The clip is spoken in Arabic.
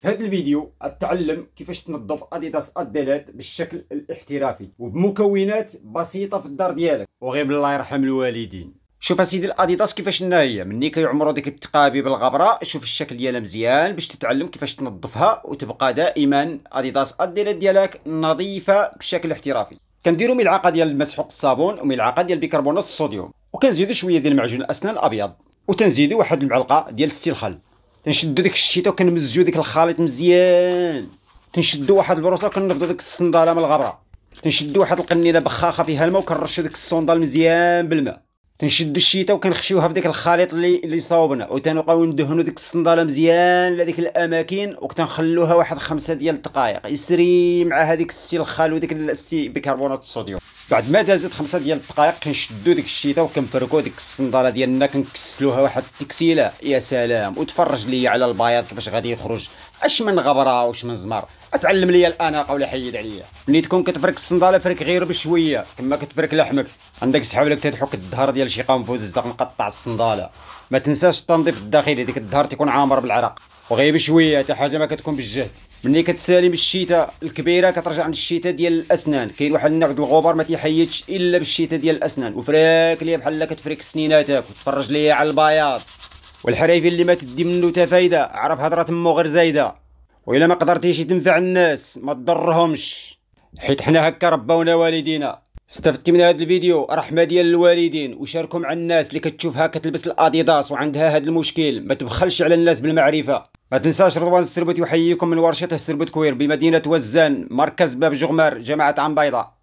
في هذا الفيديو أتعلم كيفاش تنظف أديداس اديلات بالشكل الاحترافي وبمكونات بسيطة في الدار ديالك. وغير بالله يرحم الوالدين. شوف أسيدي الأديداس كيفاش هي مني كيعمروا ديك التقابي بالغبره شوف الشكل ديالها مزيان باش تتعلم كيفاش تنظفها وتبقى دائما أديداس اديلات ديالك نظيفة بشكل احترافي. كنديروا ملعقة ديال المسحوق الصابون وملعقة ديال بيكربونات الصوديوم. وكنزيدوا شوية ديال معجون الأسنان الأبيض. وتنزيدوا واحد المعلقة ديال السيل تنشدو ديك الشيته وكنمزجو ديك الخليط مزيان. تنشدو واحد البروسة وكنفضو ديك الصنداله من الغبره تنشدو واحد القنينة بخاخة فيها الماء وكنرشو ديك الصندال مزيان بالماء. تنشدو الشيته وكنخشيوها في ديك الخليط اللي اللي صاوبنا. وتنبقاو ندهنو ديك الصنداله مزيان لهذيك الأماكن وكتنخلوها واحد خمسة ديال الدقائق يسري مع هذيك السي الخال وديك السي بيكربونات الصوديوم. بعد ما دازت خمسة ديال الدقائق كنشدو ديك الشيته وكنفركو ديك الصنداله ديالنا كنكسلوها واحد التكسيلة. يا سلام! وتفرج لي على البياض كيفاش غادي يخرج. اش من غبرة واش من زمر. أتعلم ليا الاناقه ولا حيد عليا. ملي تكون كتفرك الصنداله فرك غير بشوية. كما كتفرك لحمك. عندك سحاب لك تضحك الظهر ديال شي قنفذ الزق مقطع الصندالة. ما تنساش التنظيف الداخلي ديك الظهر تيكون عامر بالعرق وغير بشوية حتى حاجة ما كتكون بالجهد. ملي كتسالي من الشتاء الكبيرة كترجع عند الشتاء ديال الأسنان. كاين واحد النوع ديال الغبار ما تيحيدش إلا بالشتاء ديال الأسنان. وفراك ليا بحال كتفرك سنيناتك. وتفرج ليا على البياض. والحرايفي اللي ما تدي منه تا فايدة. عرف هضرة تمو غير زايدة. وإلا ما قدرتيش تنفع الناس ما تضرهمش. حيت حنا هكا رباونا والدينا. استفدتي من هذا الفيديو رحمة ديال الوالدين وشاركوا مع الناس اللي كتشوفها كتلبس الأديداس وعندها هذا المشكل. ما تبخلش على الناس بالمعرفة. ما تنساش رضوان السربت يحييكم من ورشة السربت كوير بمدينة وزان مركز باب جغمار جماعة عم بيضاء.